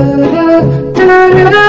da da da